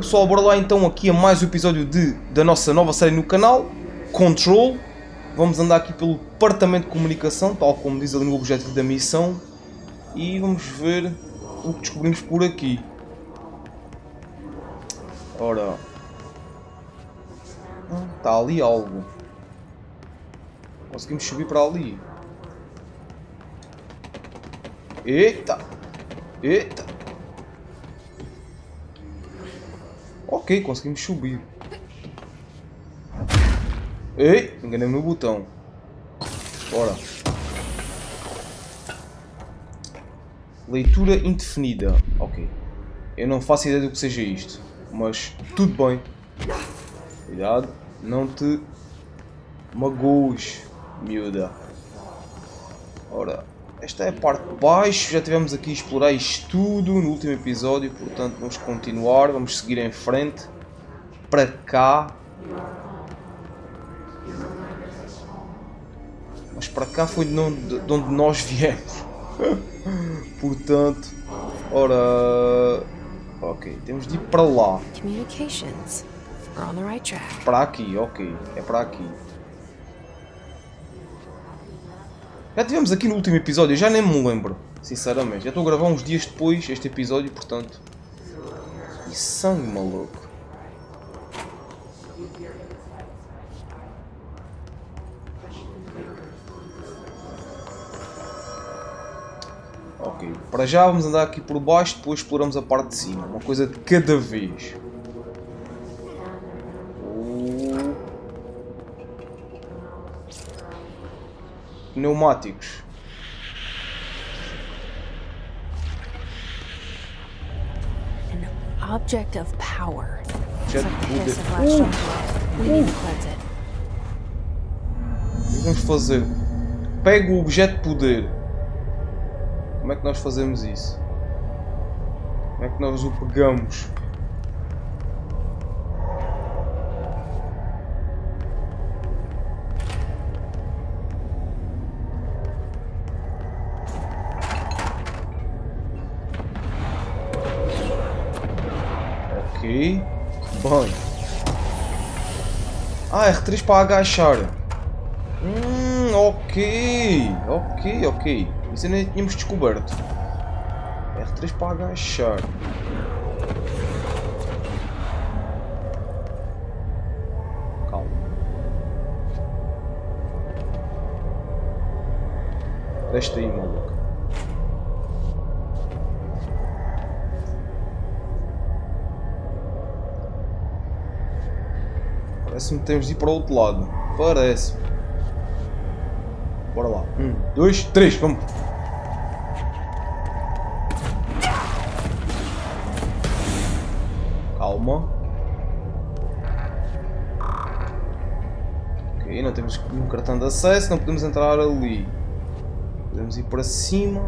Pessoal, bora lá então aqui a mais um episódio de, da nossa nova série no canal, Control. Vamos andar aqui pelo departamento de comunicação, tal como diz ali no objetivo da missão. E vamos ver o que descobrimos por aqui. Ora... Está ali algo. Conseguimos subir para ali. Eita! Eita! Ok, conseguimos subir. Ei, enganei-me no botão. Bora. Leitura indefinida. Ok. Eu não faço ideia do que seja isto. Mas tudo bem. Cuidado. Não te magoes, miúda. Ora, esta é a parte de baixo, já tivemos aqui a explorar isto tudo no último episódio, portanto vamos continuar, vamos seguir em frente. Para cá. Mas para cá foi de onde, de onde nós viemos. portanto, ora... Ok, temos de ir para lá. Para aqui, ok. É para aqui. Já tivemos aqui no último episódio, já nem me lembro, sinceramente. Já estou a gravar uns dias depois este episódio, portanto. E sangue maluco. Ok, para já vamos andar aqui por baixo, depois exploramos a parte de cima. Uma coisa de cada vez. Pneumáticos. An object of power. Jet it. O que vamos fazer? Pega o objeto de poder. Como é que nós fazemos isso? Como é que nós o pegamos? Ah, R3 para agachar. Hum, ok. Ok, ok. Isso ainda tínhamos descoberto. R3 para agachar. Calma. Deixa aí, maluco. Parece-me que temos de ir para o outro lado. Parece. Bora lá. Um, dois, três, vamos. Calma. Ok, não temos um cartão de acesso, não podemos entrar ali. Podemos ir para cima.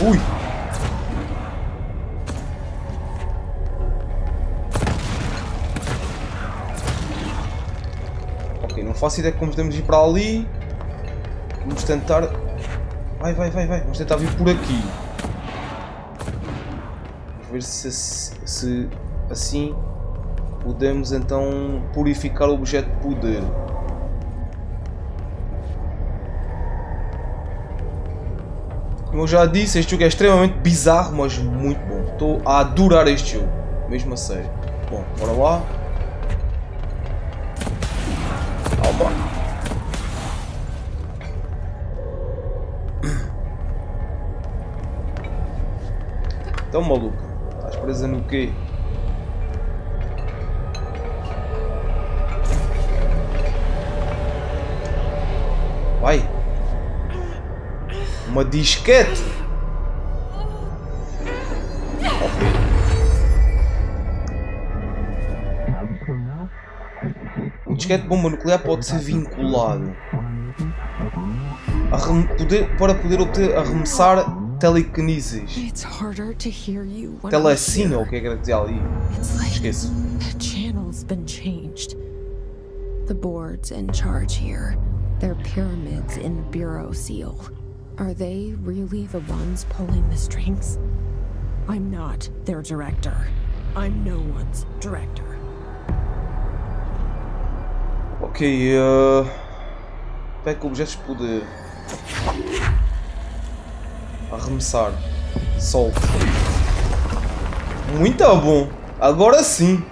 Ui! Ok, não faço ideia de como podemos ir para ali. Vamos tentar... Vai, vai, vai, vai. Vamos tentar vir por aqui. Vamos ver se, se assim podemos então purificar o objeto de poder. Como eu já disse, este jogo é extremamente bizarro, mas muito bom. Estou a adorar este jogo, mesmo a sério. Bom, bora lá. Calma. Então, maluco, estás presa no quê? Uma disquete. Um disquete de bomba nuclear pode ser vinculado poder- para poder obter arremessar I'm Telecina, o que é que era dizia ali? Esqueço. the channel's been changed. The board's in charge here. They're pyramids in the Bureau seal. Are they really the ones pulling the strings? I'm not their director. I'm no one's director. Ok, uh... pega objetos de poder. Arremessar. Solte. Muito bom. Agora sim.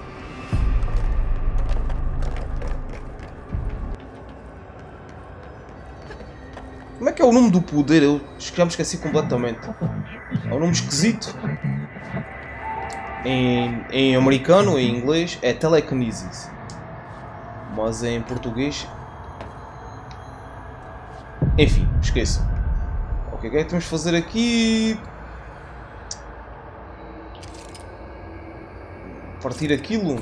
É o nome do poder? Eu já me esqueci completamente. É um nome esquisito. Em, em americano, em inglês, é telekinesis. Mas em português... Enfim, esqueça. Ok, o que é que temos de fazer aqui? Partir aquilo?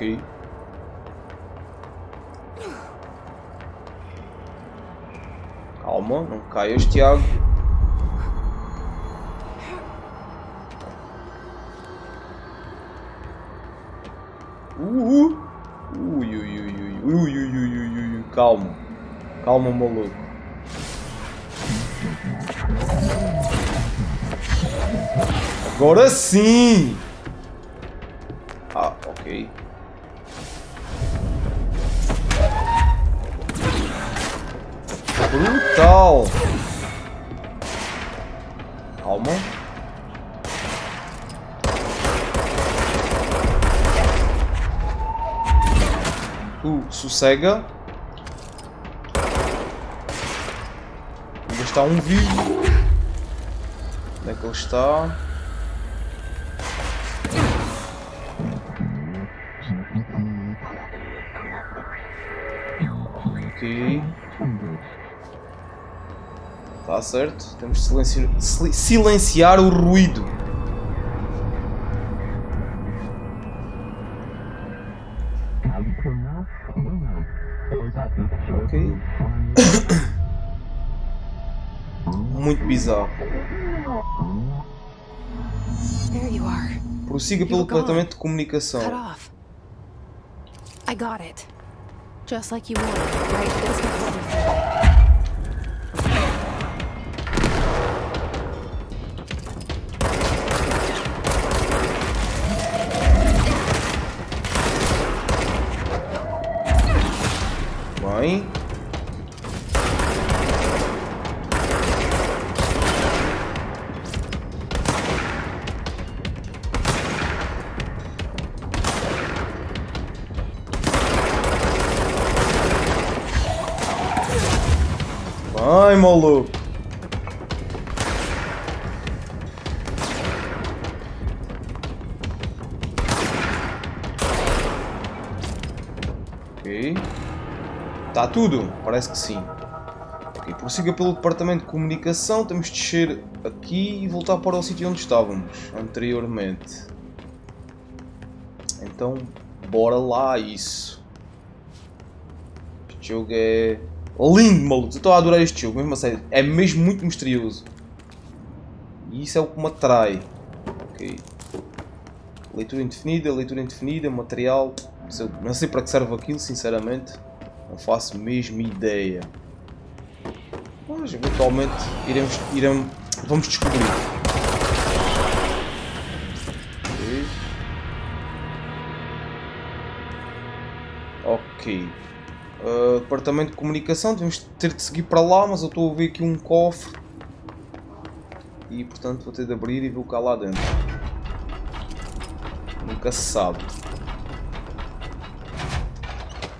Ok. Calma, não caias, Tiago. Uh, ui, ui, ui, ui, ui, ui, ui, calma. Calma, maluco. Agora sim! Ah, ok. Brutal! Calma. Uh, sossega. Ainda está um vivo. Onde é que ele está? Está certo. Temos de silenciar, silenciar o ruído. Ok. Muito bizarro. Prossiga pelo departamento de comunicação. I got it. Just like you wanted, right? Vai, maluco. Ok. Está tudo? Parece que sim. Ok, prossiga pelo departamento de comunicação. Temos de descer aqui e voltar para o sítio onde estávamos anteriormente. Então, bora lá isso. Este jogo é lindo, maluco. Eu estou a adorar este jogo, mesmo a sério. É mesmo muito misterioso. E isso é o que me atrai. Ok. Leitura indefinida, leitura indefinida, material. Não sei para que serve aquilo, sinceramente. Não faço mesmo ideia. Mas eventualmente iremos, iremos vamos descobrir. Ok. Ok. Uh, departamento de comunicação, devemos ter de seguir para lá, mas eu estou a ver aqui um cofre. E portanto vou ter de abrir e ver o que há lá dentro. Nunca se sabe.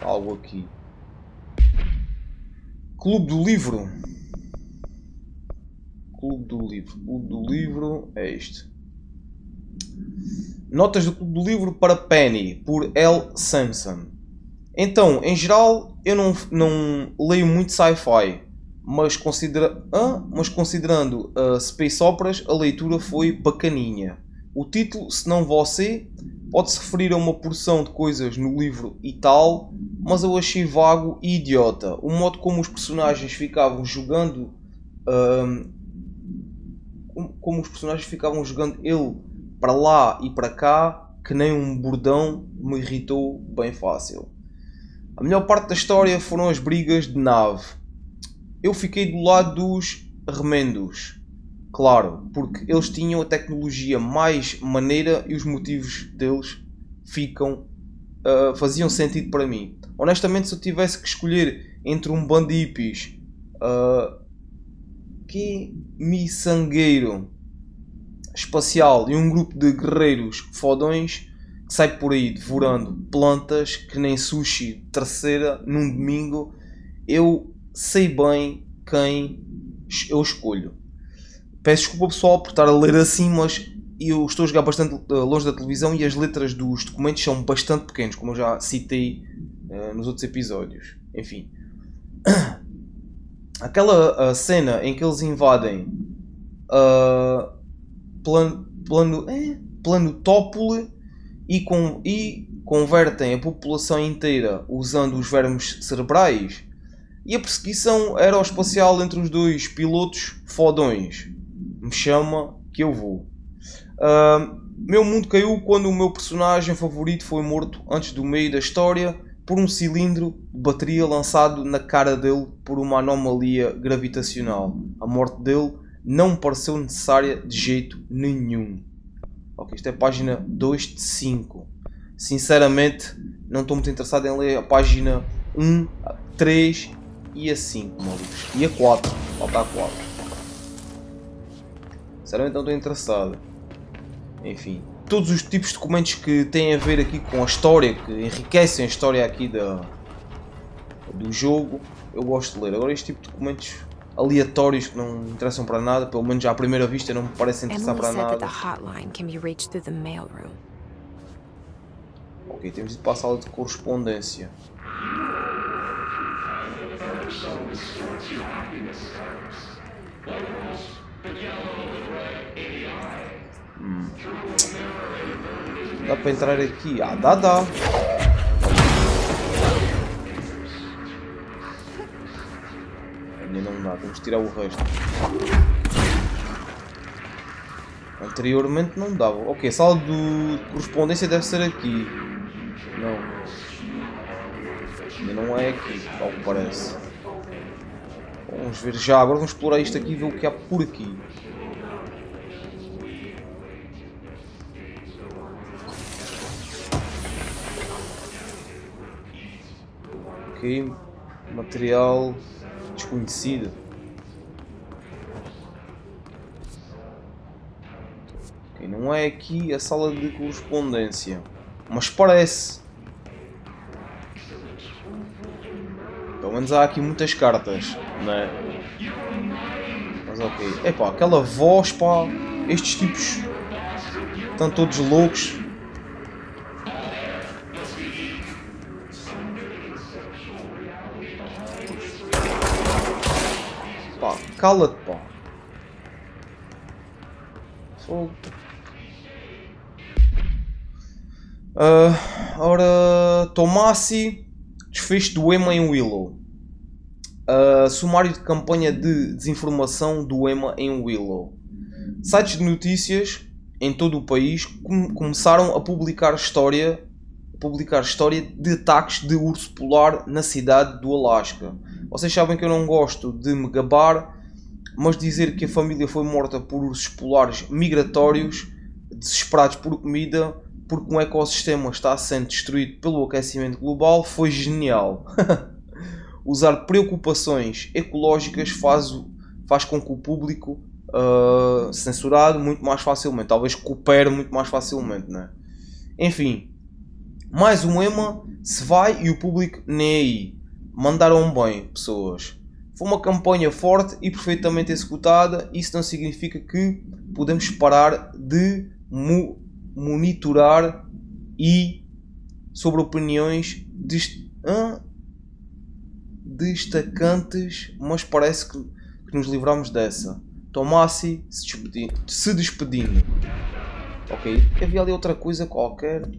Algo aqui. Clube do Livro. Clube do Livro. Clube do Livro é este. Notas do Clube do Livro para Penny, por L. Sampson. Então, em geral, eu não, não leio muito sci-fi, mas, considera ah, mas considerando uh, Space Operas, a leitura foi bacaninha. O título, se não você, pode-se referir a uma porção de coisas no livro e tal, mas eu achei vago e idiota. O modo como os personagens ficavam jogando. Um, como os personagens ficavam jogando ele para lá e para cá que nem um bordão me irritou bem fácil. A melhor parte da história foram as brigas de nave. Eu fiquei do lado dos remendos. Claro, porque eles tinham a tecnologia mais maneira e os motivos deles ficam uh, faziam sentido para mim. Honestamente, se eu tivesse que escolher entre um bando de hippies uh, que miçangueiro espacial e um grupo de guerreiros fodões sai por aí devorando plantas que nem sushi terceira num domingo, eu sei bem quem eu escolho. Peço desculpa pessoal por estar a ler assim, mas eu estou a jogar bastante eh, longe da televisão e as letras dos documentos são bastante pequenos, como eu já citei uh, nos outros episódios. Enfim. Aquela uh, cena em que eles invadem uh, plano, plano, eh, plano Tópole e, com, e convertem a população inteira usando os vermes cerebrais e a perseguição aeroespacial entre os dois pilotos fodões. Me chama que eu vou. Uh, meu mundo caiu quando o meu personagem favorito foi morto antes do meio da história por um cilindro de bateria lançado na cara dele por uma anomalia gravitacional. A morte dele não me pareceu necessária de jeito nenhum. Ok, isto é a página 2 de 5. Sinceramente, não estou muito interessado em ler a página 1, 3 e a 5, malucos. E a 4. Falta a 4. Sinceramente não estou interessado. Enfim, todos os tipos de documentos que têm a ver aqui com a história, que enriquecem a história aqui da, do jogo, eu gosto de ler. Agora este tipo de documentos aleatórios que não interessam para nada, pelo menos à primeira vista não me parecem interessar para nada. Ok, temos ido para a sala de correspondência. Hum. Dá para entrar aqui? Ah, dá, dá. Temos que tirar o resto. Anteriormente não dava. Ok, sala de correspondência deve ser aqui. Não. Ainda não é aqui, ao que parece. Vamos ver já, agora vamos explorar isto aqui e ver o que há por aqui. Ok, material desconhecido. Ok, não é aqui a sala de correspondência, mas parece. Pelo menos há aqui muitas cartas, não é? Mas ok. Epá, aquela voz, pá. Estes tipos estão todos loucos. Cala-te, pá. Fogo. Uh, ora, Tomassi Desfecho do EMA em Willow. Uh, sumário de campanha de desinformação do EMA em Willow. Sites de notícias em todo o país com começaram a publicar história, publicar história de ataques de urso polar na cidade do Alasca. Vocês sabem que eu não gosto de me gabar, mas dizer que a família foi morta por ursos polares migratórios desesperados por comida porque um ecossistema está sendo destruído pelo aquecimento global foi genial. Usar preocupações ecológicas faz, faz com que o público uh, censurado muito mais facilmente, talvez coopere muito mais facilmente, né? Enfim, mais um EMA se vai e o público nem aí. Mandaram bem, pessoas. Foi uma campanha forte e perfeitamente executada. Isso não significa que podemos parar de monitorar e sobre opiniões dest destacantes, mas parece que, que, nos livramos dessa. Tomassi se se despedindo. Ok, havia ali outra coisa qualquer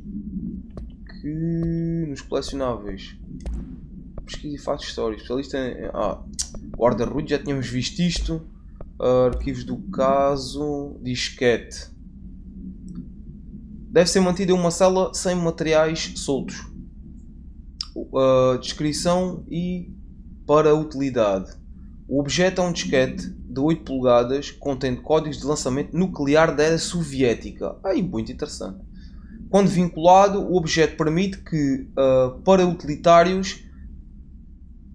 que nos colecionáveis. Pesquisa e fatos históricos. Especialista em. Ah, guarda-rude, já tínhamos visto isto. arquivos do caso. Disquete. deve ser mantida em uma cela sem materiais soltos. Uh, descrição e para utilidade. O objeto é um disquete de 8 polegadas contendo códigos de lançamento nuclear da era soviética. Aí, muito interessante. Quando vinculado, o objeto permite que, uh, para utilitários,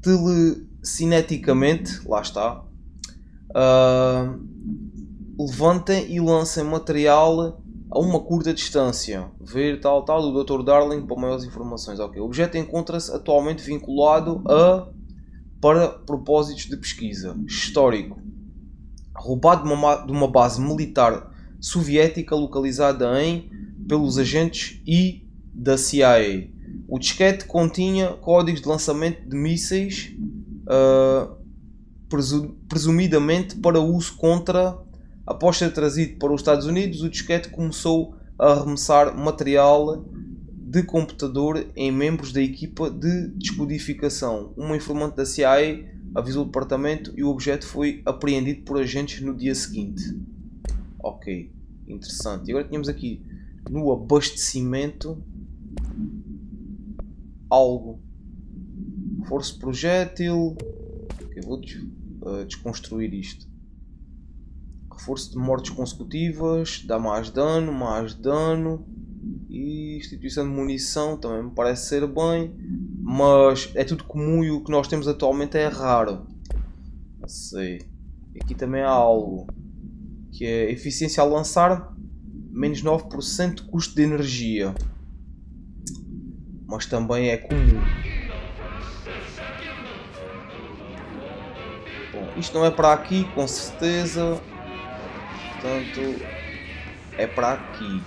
telecineticamente, lá está, uh, levantem e lancem material a uma curta distância. Ver tal, tal, do Dr. Darling para maiores informações. Ok, o objeto encontra-se atualmente vinculado a para propósitos de pesquisa. Histórico. Roubado de uma, de uma base militar soviética localizada em pelos agentes I da CIA. O disquete continha códigos de lançamento de mísseis, uh, presumidamente para uso contra. Após ser trazido para os Estados Unidos, o disquete começou a arremessar material de computador em membros da equipa de descodificação. Uma informante da CIA avisou o departamento e o objeto foi apreendido por agentes no dia seguinte. Ok, interessante. E agora tínhamos aqui no abastecimento algo. Força projétil. Okay, vou des uh, desconstruir isto. Reforço de mortes consecutivas. Dá mais dano, mais dano. E instituição de munição também me parece ser bem. Mas é tudo comum e o que nós temos atualmente é raro. Não sei. Aqui também há algo. Que é eficiência a lançar menos 9% de custo de energia. Mas também é comum. Bom, isto não é para aqui, com certeza. Portanto, é para aqui.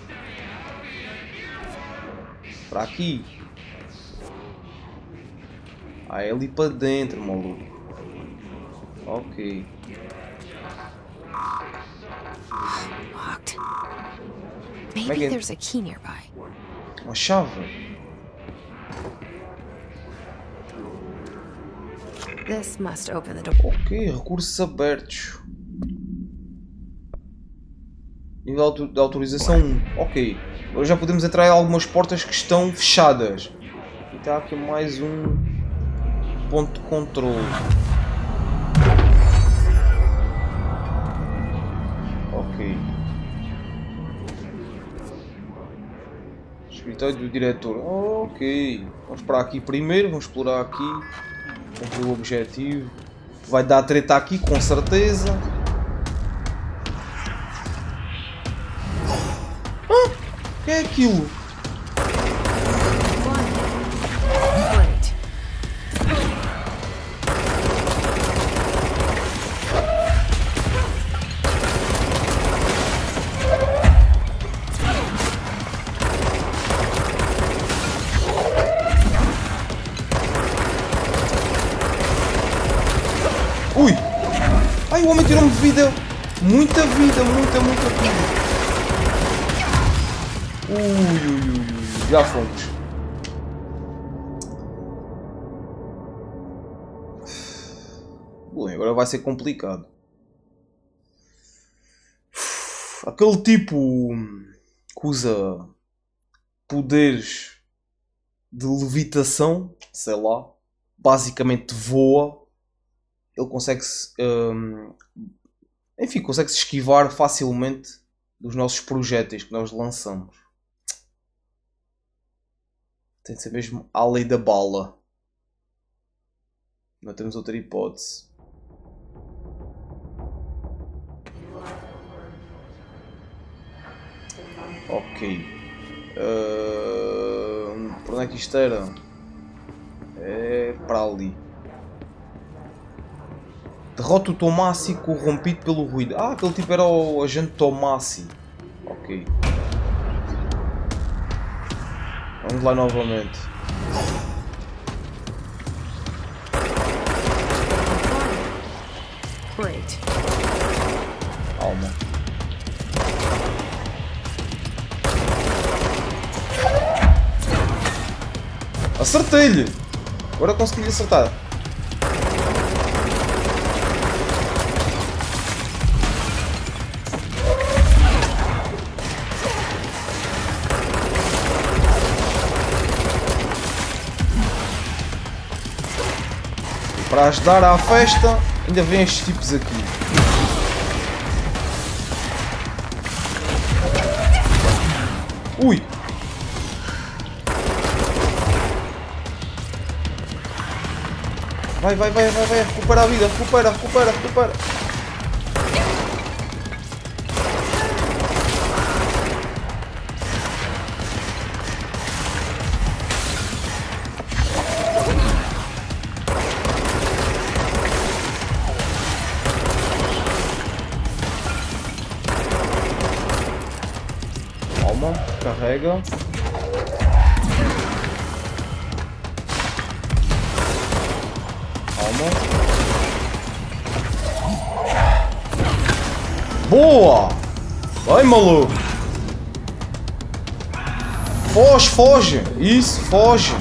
Para aqui. Ah, é ali para dentro, maluco. Ok. Locked. Maybe Megan. there's a key nearby. Uma chave. This must open the door. Ok, recursos abertos. Nível de autorização 1. Ok. Agora já podemos entrar em algumas portas que estão fechadas. E está aqui mais um ponto de controle. Ok. Escritório do diretor. Ok. Vamos para aqui primeiro. Vamos explorar aqui. Cumprir o objetivo. Vai dar treta aqui com certeza. Ah! Que é aquilo? Muita vida, muita, muita vida! Ui, ui, ui, ui, já fomos. Bem, agora vai ser complicado. Aquele tipo que usa poderes de levitação, sei lá, basicamente voa ele consegue se hum, enfim, consegue se esquivar facilmente dos nossos projéteis que nós lançamos. Tem de ser mesmo à lei da bala. Não temos outra hipótese. Ok. Hum, por onde é que isto era? É para ali. Derrota o Tomassi corrompido pelo ruído. Ah, aquele tipo era o agente Tomassi. Ok. Vamos lá novamente. Great. Calma. Acertei-lhe! Agora consegui acertar. Para ajudar à festa, ainda vem estes tipos aqui. Ui! Vai, vai, vai, vai, vai, recupera a vida, recupera, recupera, recupera. Calma, carrega. Calma. Boa! Vai, maluco! Foge, foge! Isso, foge!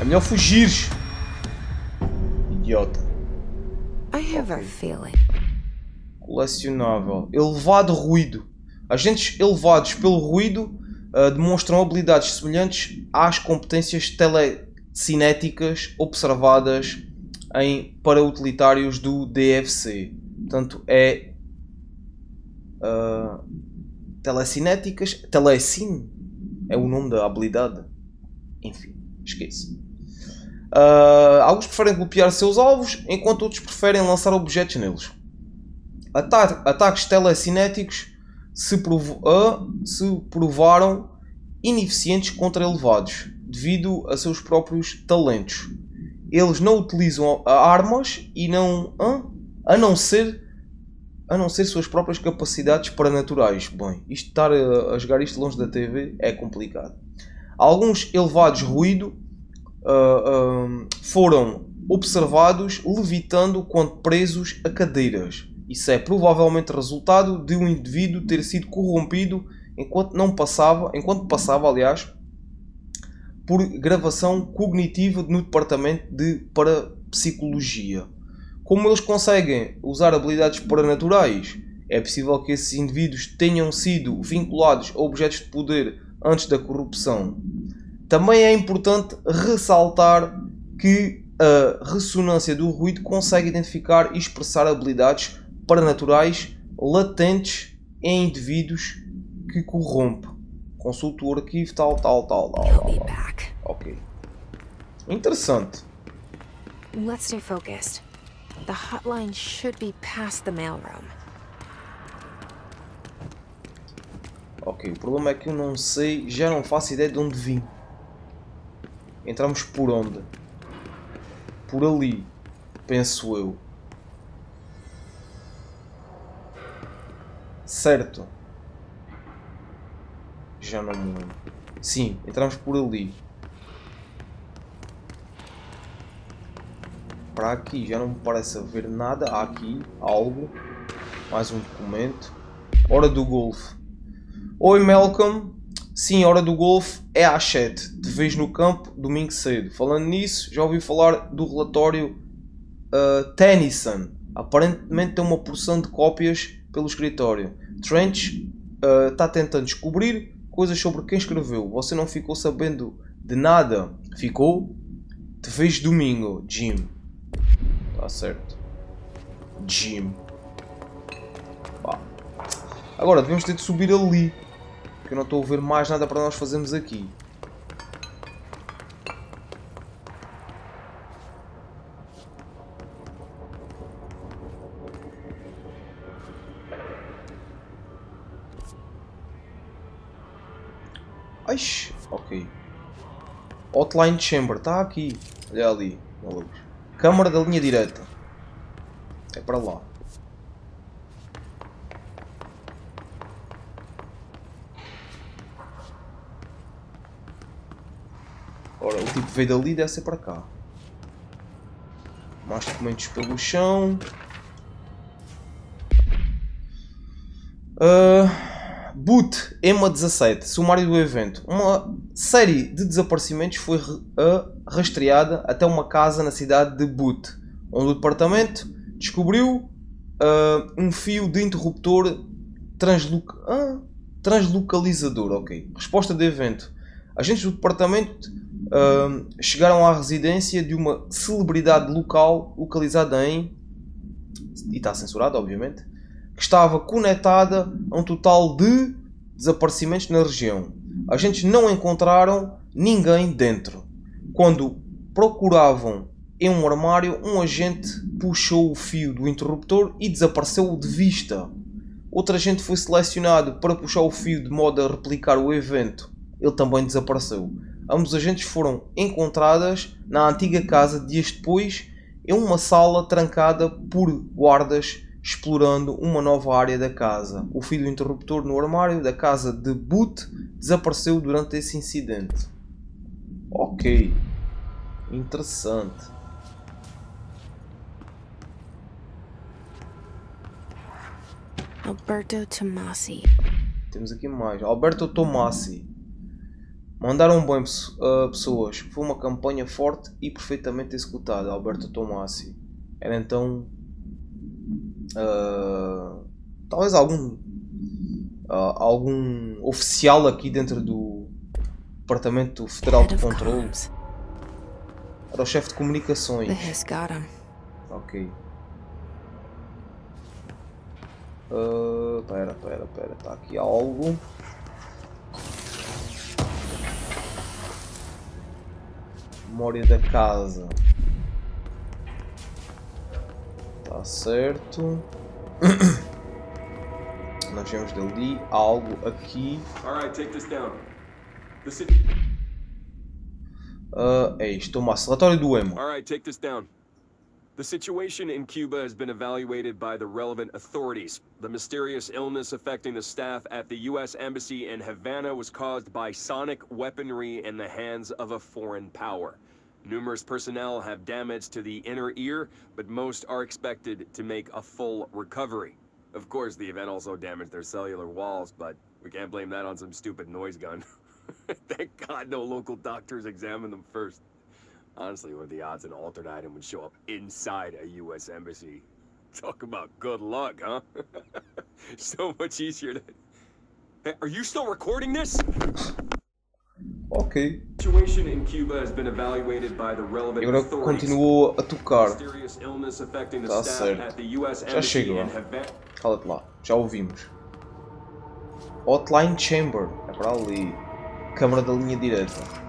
É melhor fugir. Idiota. I have a feeling. Colecionável. Elevado ruído. Agentes elevados pelo ruído uh, demonstram habilidades semelhantes às competências telecinéticas observadas em parautilitários do DFC. Portanto, é uh, telecinéticas. Telecine é o nome da habilidade. Enfim, esqueça. Uh, alguns preferem golpear seus alvos, enquanto outros preferem lançar objetos neles. Ata ataques telecinéticos se, prov uh, se provaram ineficientes contra elevados, devido a seus próprios talentos. Eles não utilizam armas e não uh, a não ser a não ser suas próprias capacidades paranaturais. Bem, isto estar a, a jogar isto longe da TV é complicado. Alguns elevados ruído uh, uh, foram observados levitando quando presos a cadeiras. Isso é provavelmente resultado de um indivíduo ter sido corrompido enquanto não passava, enquanto passava, aliás, por gravação cognitiva no departamento de parapsicologia. Como eles conseguem usar habilidades paranaturais, é possível que esses indivíduos tenham sido vinculados a objetos de poder antes da corrupção. Também é importante ressaltar que a ressonância do ruído consegue identificar e expressar habilidades paranaturais latentes em indivíduos que corrompe. Consulte o arquivo tal, tal, tal, tal. Tal, tal. Ok. Interessante. Let's stay focused. The hotline should be past the mailroom. Ok, o problema é que eu não sei, já não faço ideia de onde vim. Entramos por onde? Por ali, penso eu. Certo. Já não me lembro. Sim, entramos por ali. Para aqui já não me parece haver nada. Há aqui algo. Mais um documento. Hora do golfe. Oi Malcolm. Sim, hora do golfe é às 7. Te vejo no campo domingo cedo. Falando nisso, já ouvi falar do relatório uh, Tennyson. Aparentemente tem uma porção de cópias pelo escritório. Trench está tentando descobrir coisas sobre quem escreveu. Você não ficou sabendo de nada? Ficou? Te vejo domingo, Jim. Tá certo. Jim. Agora devemos ter de subir ali. Porque eu não estou a ver mais nada para nós fazermos aqui. Hotline Chamber, está aqui. Olha ali, malucos. Câmara da linha direta. É para lá. Ora, o tipo veio dali deve ser para cá. Mais documentos pelo chão. Uh, boot EMA 17, sumário do evento. Uma série de desaparecimentos foi rastreada até uma casa na cidade de Boot, onde o departamento descobriu uh, um fio de interruptor transloc ah, translocalizador. Ok. Resposta do evento. Agentes do departamento uh, chegaram à residência de uma celebridade local localizada em. e está censurado, obviamente. Que estava conectada a um total de desaparecimentos na região. Agentes não encontraram ninguém dentro. Quando procuravam em um armário, um agente puxou o fio do interruptor e desapareceu de vista. Outro agente foi selecionado para puxar o fio de modo a replicar o evento. Ele também desapareceu. Ambos os agentes foram encontradas na antiga casa dias depois em uma sala trancada por guardas explorando uma nova área da casa. O fio do interruptor no armário da casa de Boot desapareceu durante esse incidente. Ok. Interessante. Alberto Tomasi. Temos aqui mais. Alberto Tomasi. Mandaram bem uh, pessoas. Foi uma campanha forte e perfeitamente executada. Alberto Tomasi. Era então. Uh, talvez algum. Uh, algum oficial aqui dentro do Departamento Federal de Controle. Era o chefe de comunicações. Ok. Uh, pera, pera, pera, tá aqui algo. Memória da casa. Tá certo. Nós vemos dali algo aqui. Uh, é isto, uma relatório do emo. Alright, take this down. The situation in Cuba has been evaluated by the relevant authorities. The mysterious illness affecting the staff at the U.S. Embassy in Havana was caused by sonic weaponry in the hands of a foreign power. Numerous personnel have damage to the inner ear, but most are expected to make a full recovery. Of course, the event also damaged their cellular walls, but we can't blame that on some stupid noise gun. Thank God no local doctors examined them first. Honestly, what are the odds an altered item would show up inside a U.S. embassy? Talk about good luck, huh? so much easier to... Hey, are you still recording this? The relevant agora continuou a tocar. Tá certo. Já chegou. Cala-te lá. Já ouvimos. Hotline Chamber. É para ali. Câmara da linha direta.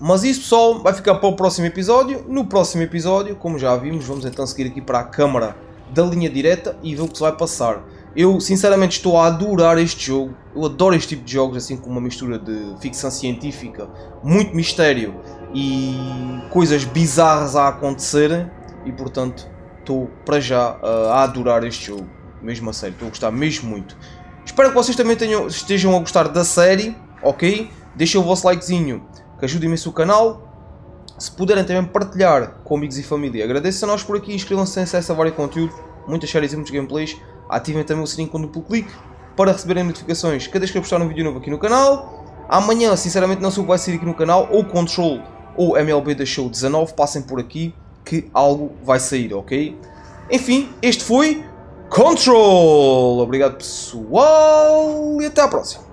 Mas isso pessoal vai ficar para o próximo episódio. No próximo episódio, como já vimos, vamos então seguir aqui para a câmara da linha direta e ver o que se vai passar. Eu sinceramente estou a adorar este jogo. Eu adoro este tipo de jogos, assim com uma mistura de ficção científica, muito mistério e coisas bizarras a acontecerem. E portanto estou para já a adorar este jogo. Mesmo a sério, estou a gostar mesmo muito. Espero que vocês também tenham, estejam a gostar da série, ok? Deixem o vosso likezinho que ajuda imenso o canal. Se puderem também partilhar com amigos e família, agradeço a nós por aqui, inscrevam-se em acesso a vários conteúdos, muitas séries e muitos gameplays, ativem também o sininho com duplo clique para receberem notificações cada vez que eu postar um vídeo novo aqui no canal. Amanhã, sinceramente, não sei o que vai sair aqui no canal, ou Control ou MLB da Show 19, passem por aqui que algo vai sair, ok? Enfim, este foi Control! Obrigado pessoal e até à próxima!